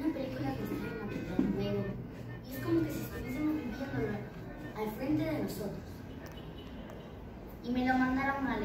una película que está en nuevo y es como que si estuviésemos viviéndolo al frente de nosotros. Y me lo mandaron a leer.